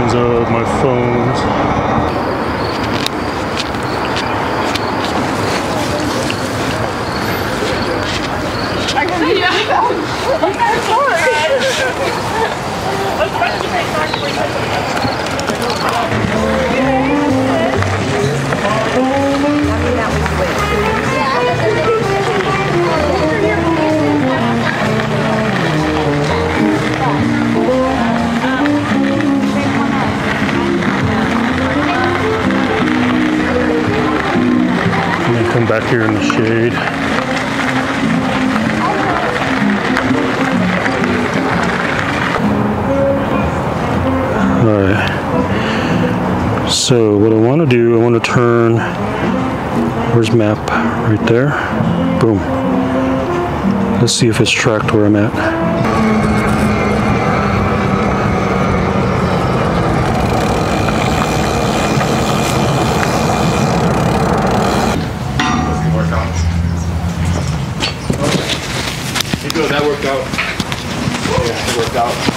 of my phones. Back here in the shade. Alright. So what I want to do, I want to turn where's map? Right there. Boom. Let's see if it's tracked where I'm at. Out.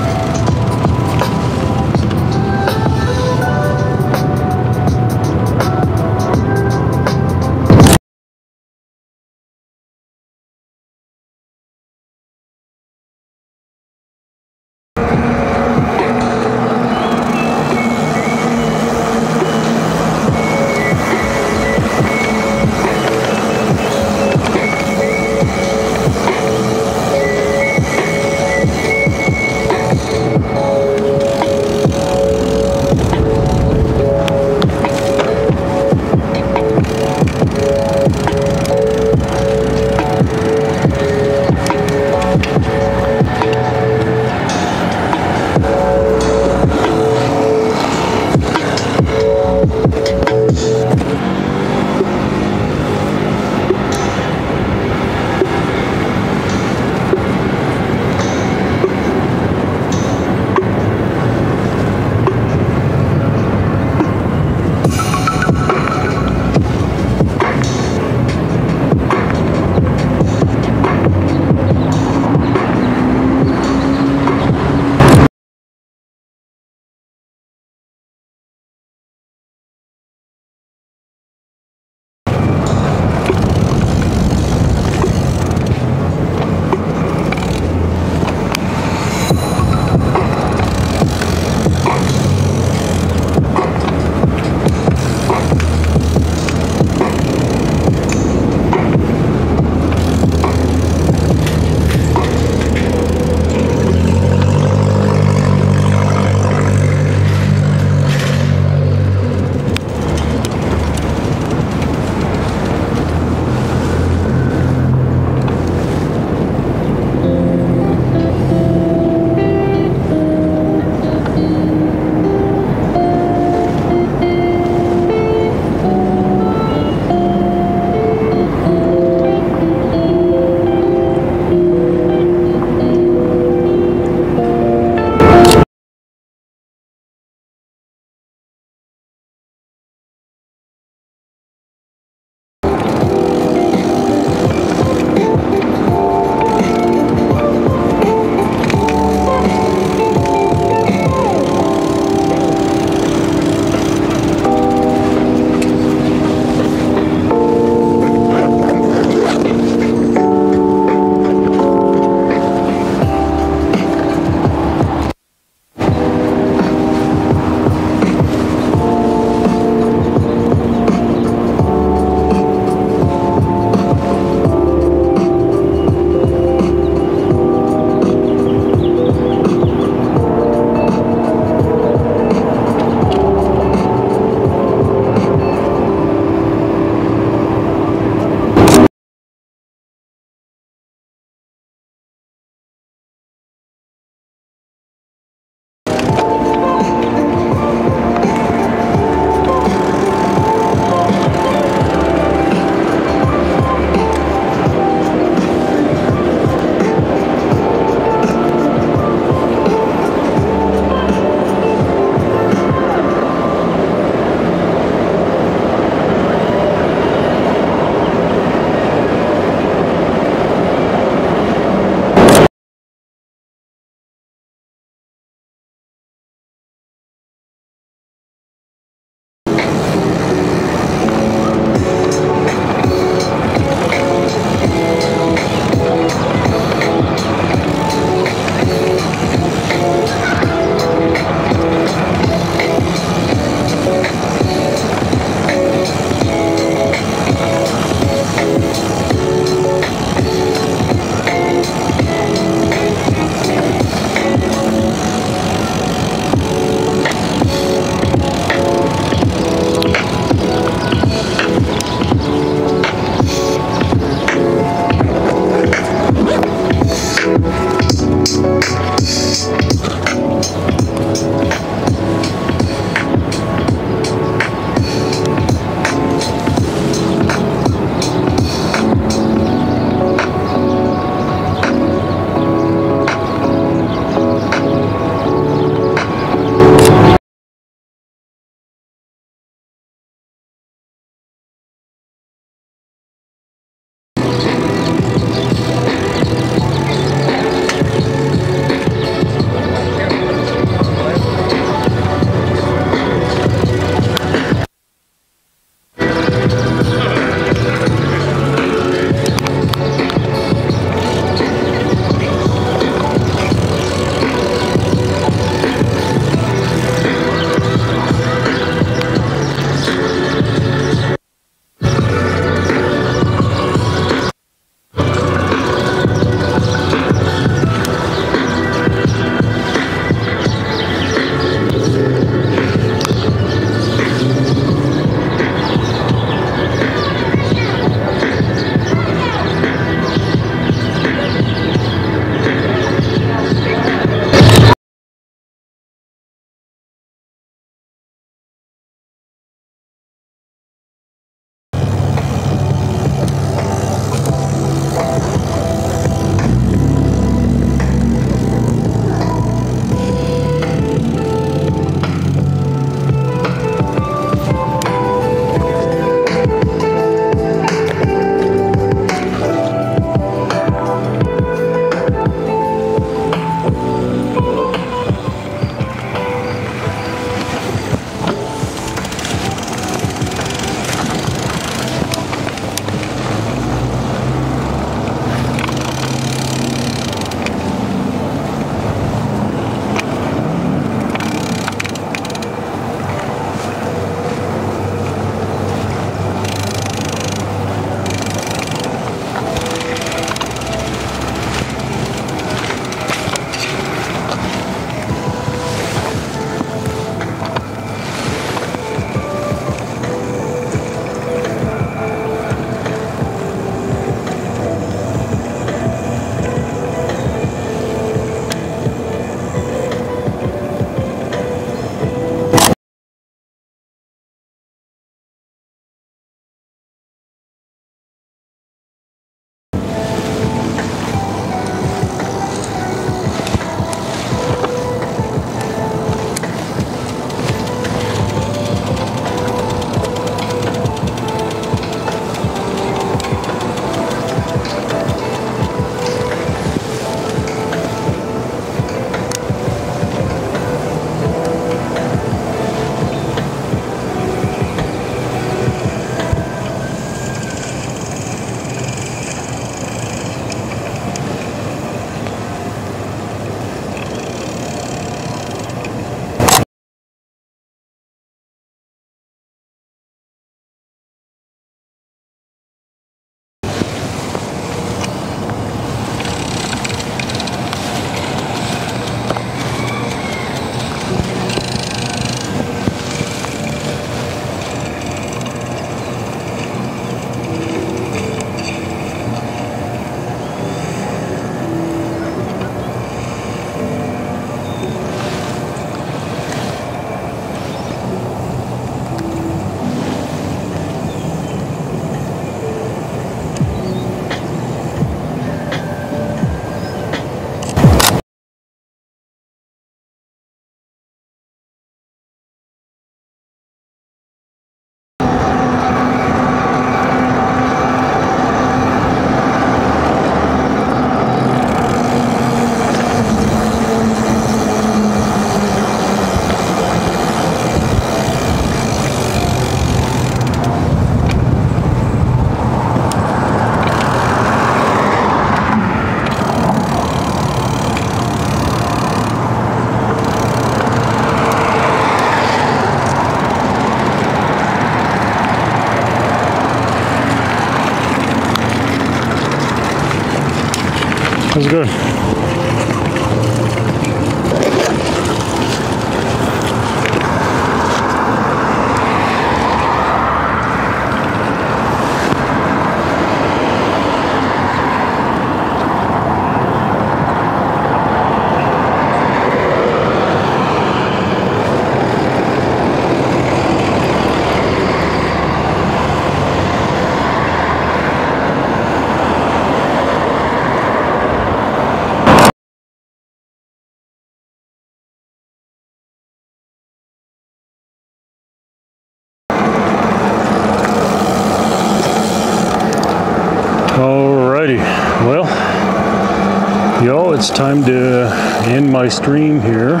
Time to end my stream here.